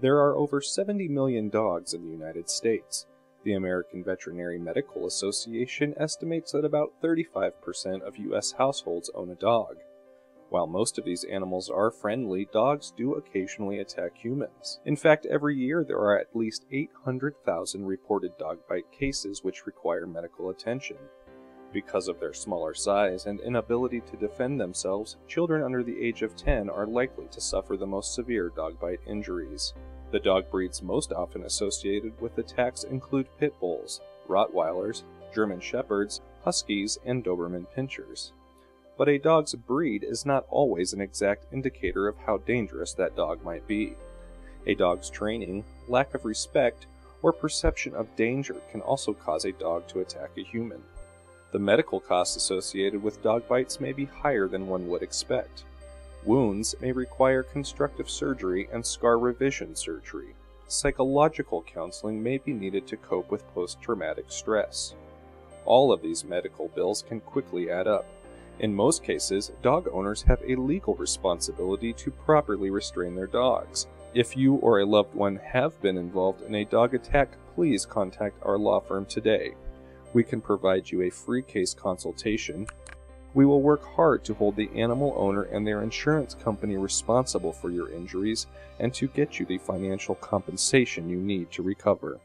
There are over 70 million dogs in the United States. The American Veterinary Medical Association estimates that about 35% of U.S. households own a dog. While most of these animals are friendly, dogs do occasionally attack humans. In fact, every year there are at least 800,000 reported dog bite cases which require medical attention. Because of their smaller size and inability to defend themselves, children under the age of 10 are likely to suffer the most severe dog bite injuries. The dog breeds most often associated with attacks include pit bulls, Rottweilers, German Shepherds, Huskies, and Doberman Pinschers. But a dog's breed is not always an exact indicator of how dangerous that dog might be. A dog's training, lack of respect, or perception of danger can also cause a dog to attack a human. The medical costs associated with dog bites may be higher than one would expect. Wounds may require constructive surgery and scar revision surgery. Psychological counseling may be needed to cope with post traumatic stress. All of these medical bills can quickly add up. In most cases, dog owners have a legal responsibility to properly restrain their dogs. If you or a loved one have been involved in a dog attack, please contact our law firm today. We can provide you a free case consultation. We will work hard to hold the animal owner and their insurance company responsible for your injuries and to get you the financial compensation you need to recover.